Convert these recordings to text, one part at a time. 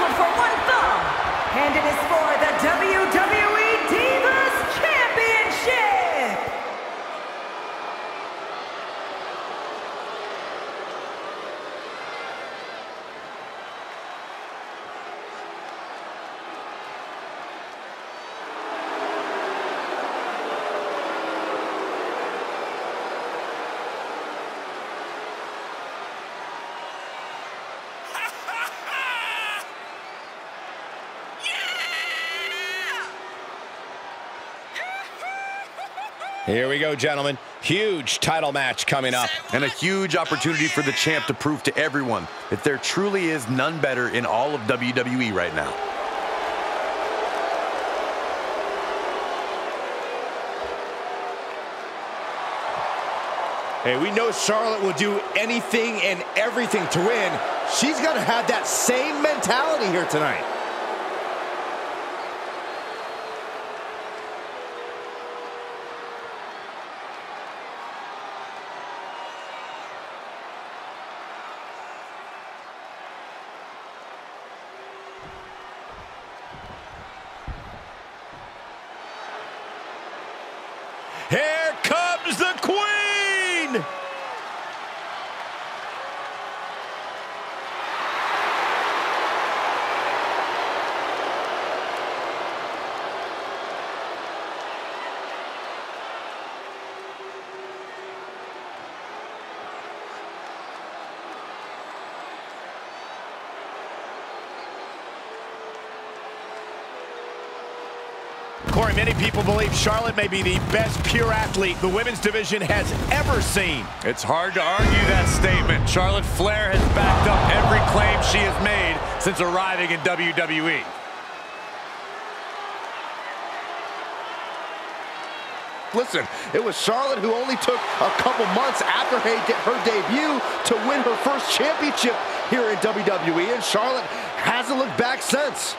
scheduled for one fall, and it is for the WWE Divas Championship. Here we go, gentlemen. Huge title match coming up. And a huge opportunity for the champ to prove to everyone that there truly is none better in all of WWE right now. Hey, we know Charlotte will do anything and everything to win. She's got to have that same mentality here tonight. Here comes the Queen! Corey, many people believe Charlotte may be the best pure athlete the women's division has ever seen. It's hard to argue that statement. Charlotte Flair has backed up every claim she has made since arriving in. WWE. Listen, it was Charlotte who only took a couple months after her her debut to win her first championship here in WWE, and Charlotte hasn't looked back since.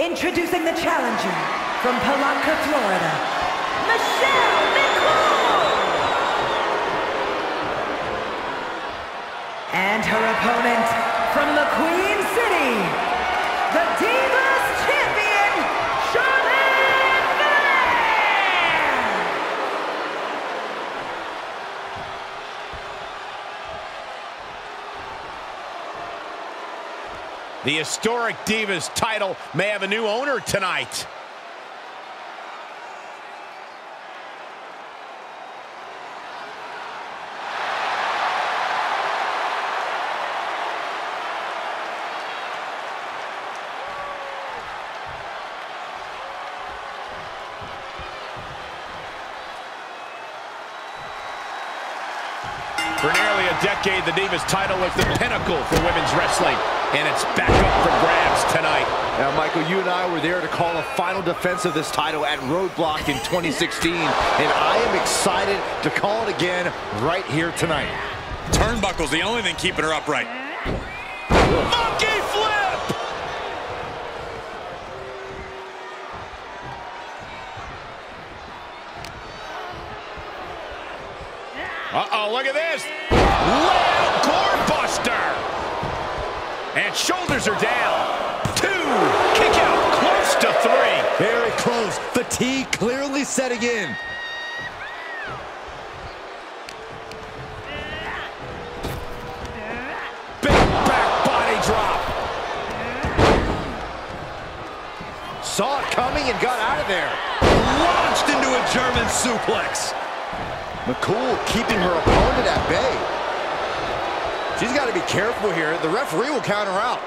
Introducing the challenger from Palatka, Florida, Michelle McCool. And her opponent The historic Divas title may have a new owner tonight. For nearly a decade, the Divas title was the pinnacle for women's wrestling, and it's back up for grabs tonight. Now, Michael, you and I were there to call a final defense of this title at Roadblock in 2016, and I am excited to call it again right here tonight. Turnbuckle's the only thing keeping her upright. Monkey flip! Uh-oh, look at this. And shoulders are down. Two. Kick out. Close to three. Very close. Fatigue clearly setting in. Big back body drop. Saw it coming and got out of there. Launched into a German suplex. McCool keeping her opponent at bay. She's got to be careful here. The referee will count her out.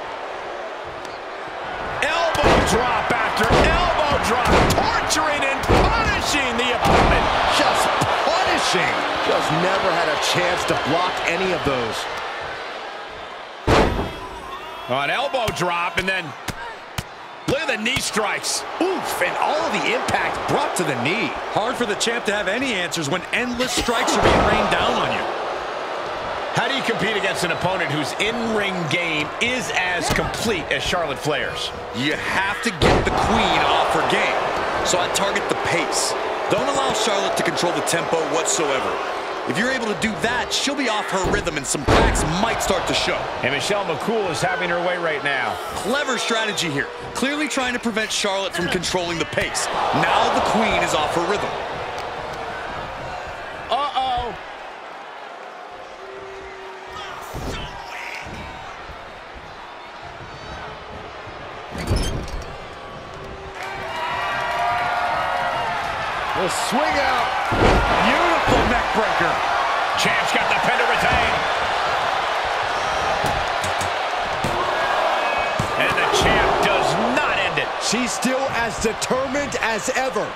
Elbow drop after elbow drop. Torturing and punishing the opponent. Just punishing. Just never had a chance to block any of those. An elbow drop and then look at the knee strikes. Oof, and all of the impact brought to the knee. Hard for the champ to have any answers when endless strikes are being rained down on you. How do you compete against an opponent whose in-ring game is as complete as Charlotte Flair's? You have to get the queen off her game. So I target the pace. Don't allow Charlotte to control the tempo whatsoever. If you're able to do that, she'll be off her rhythm and some cracks might start to show. And Michelle McCool is having her way right now. Clever strategy here. Clearly trying to prevent Charlotte from controlling the pace. Now the queen is off her rhythm. The swing out. Beautiful neck breaker. Champ's got the pin to retain. And the champ does not end it. She's still as determined as ever.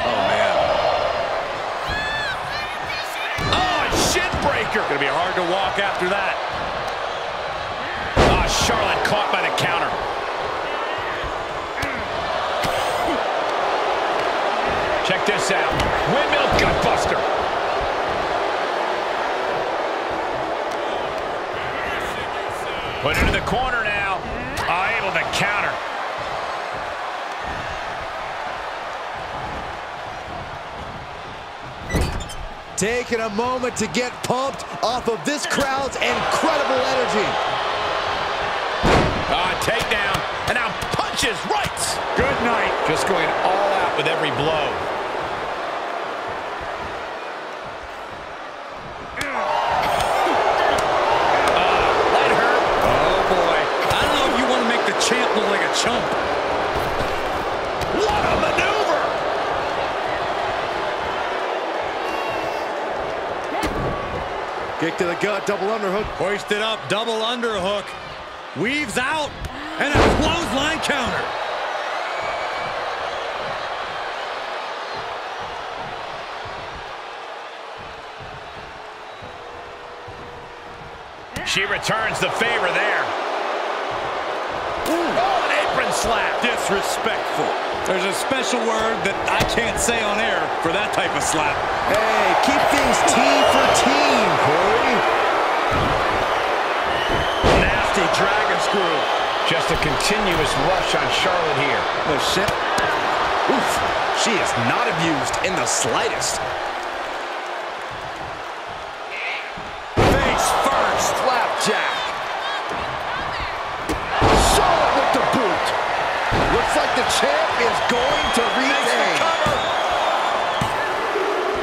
Oh, and oh, shin breaker. Gonna be hard to walk after that. Oh, Charlotte caught by the counter. Check this out. Windmill gutbuster. Put into the corner now. Oh, able to counter. Taking a moment to get pumped off of this crowd's incredible energy. Ah, takedown. And now punches rights. Good night. Just going all out with every blow. Gut, double underhook. Hoisted up, double underhook. Weaves out, and a clothesline counter. She returns the favor there. Oh, an apron slap. Disrespectful. There's a special word that I can't say on air for that type of slap. Hey, keep things team for team, Corey. Nasty dragon screw. Just a continuous rush on Charlotte here. The shit. Oof. She is not abused in the slightest. Is going to retain.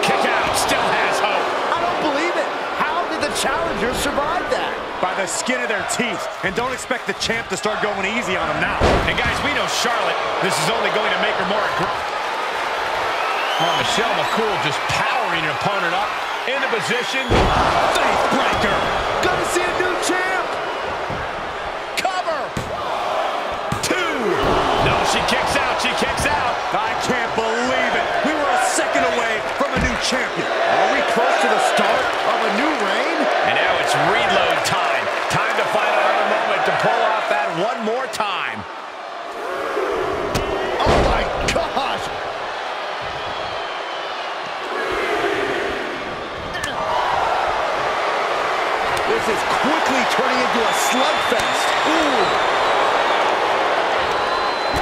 Kick out. Still has hope. I don't believe it. How did the challenger survive that? By the skin of their teeth. And don't expect the champ to start going easy on him now. And guys, we know Charlotte. This is only going to make her more aggressive. Oh, Michelle McCool just powering an opponent up into position. Face breaker. Gonna see a new champ. Cover. Two. No, she kicks out. She kicks out. I can't believe it. We were a second away from a new champion. Are we close to the start of a new reign? And now it's reload time. Time to find another moment to pull off that one more time. Oh my gosh! This is quickly turning into a slugfest. Ooh,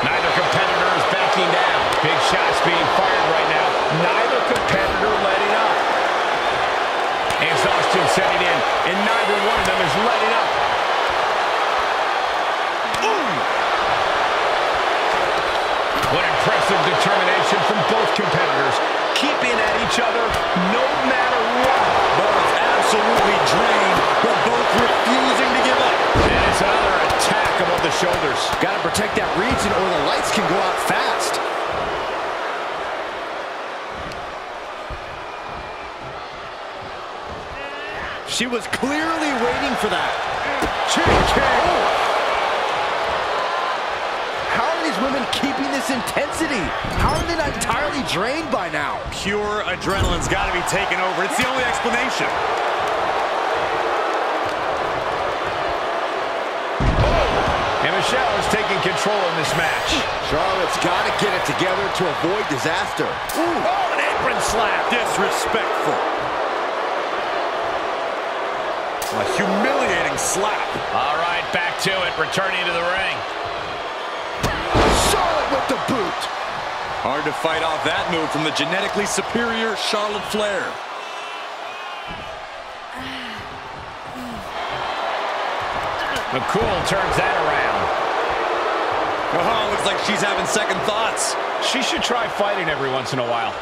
Neither competitor is backing down. Big shots being fired right now. Neither competitor letting up. Exhaustion setting in, and neither one of them is letting up. What impressive determination from both competitors, keeping at each other no matter what. Both absolutely drained, but both refusing to give up. And it's another attack above the shoulders. gotta protect that region or the lights can go out fast. She was clearly waiting for that. Chin kick. How are these women keeping this intensity? How are they not entirely drained by now? Pure adrenaline's got to be taken over. It's the only explanation. And Michelle is taking control in this match. Charlotte's got to get it together to avoid disaster. Ooh. Oh, an apron slap. Disrespectful. A humiliating slap. All right, back to it, returning to the ring. Charlotte with the boot. Hard to fight off that move from the genetically superior Charlotte Flair. McCool turns that around. Oh, looks like she's having second thoughts. She should try fighting every once in a while.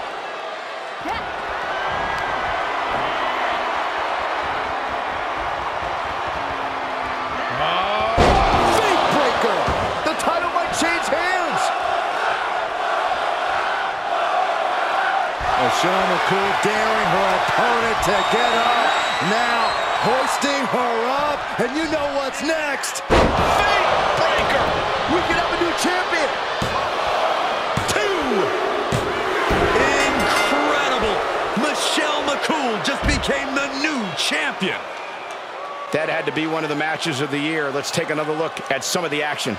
Michelle McCool daring her opponent to get up. Now hoisting her up. And you know what's next. Fake breaker. We could have a new champion. Two. Incredible. Michelle McCool just became the new champion. That had to be one of the matches of the year. Let's take another look at some of the action.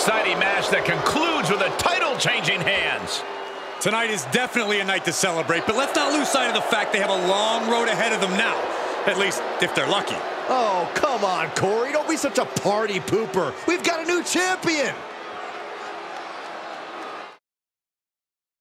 Exciting match that concludes with a title-changing hands. Tonight is definitely a night to celebrate, but let's not lose sight of the fact they have a long road ahead of them now. At least, if they're lucky. Oh, come on, Corey. Don't be such a party pooper. We've got a new champion.